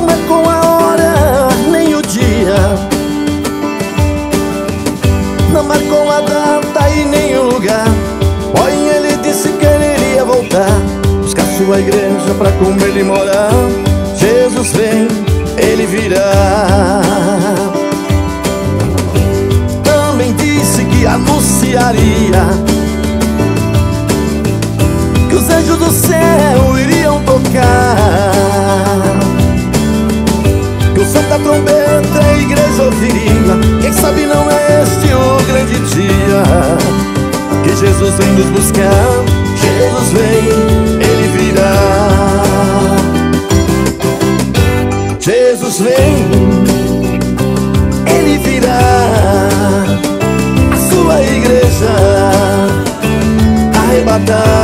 não marcou a hora nem o dia. Não marcou a data e nem o lugar. Porém ele disse que ele iria voltar. Buscar sua igreja pra comer e morar. Jesus vem, ele virá. Que Jesus vem nos buscar. Jesus vem, ele virá. Jesus vem, ele virá. A sua igreja arrebatar.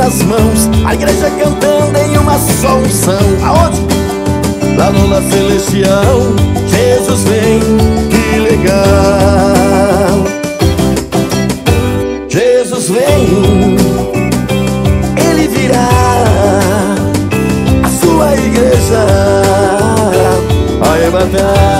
As armas nas mãos A igreja cantando em uma só unção Aonde? No lar celestial Jesus vem, que legal Jesus vem ele virá a sua igreja arrebatar. Hoje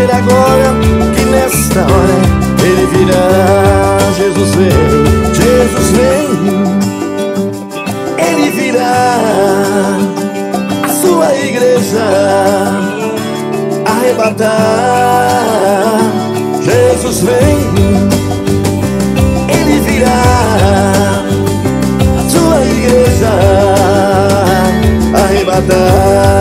ser agora que nesta hora ele virá. Jesus vem, Jesus vem ele virá a sua igreja arrebatar. Jesus vem, ele virá a sua igreja arrebatar.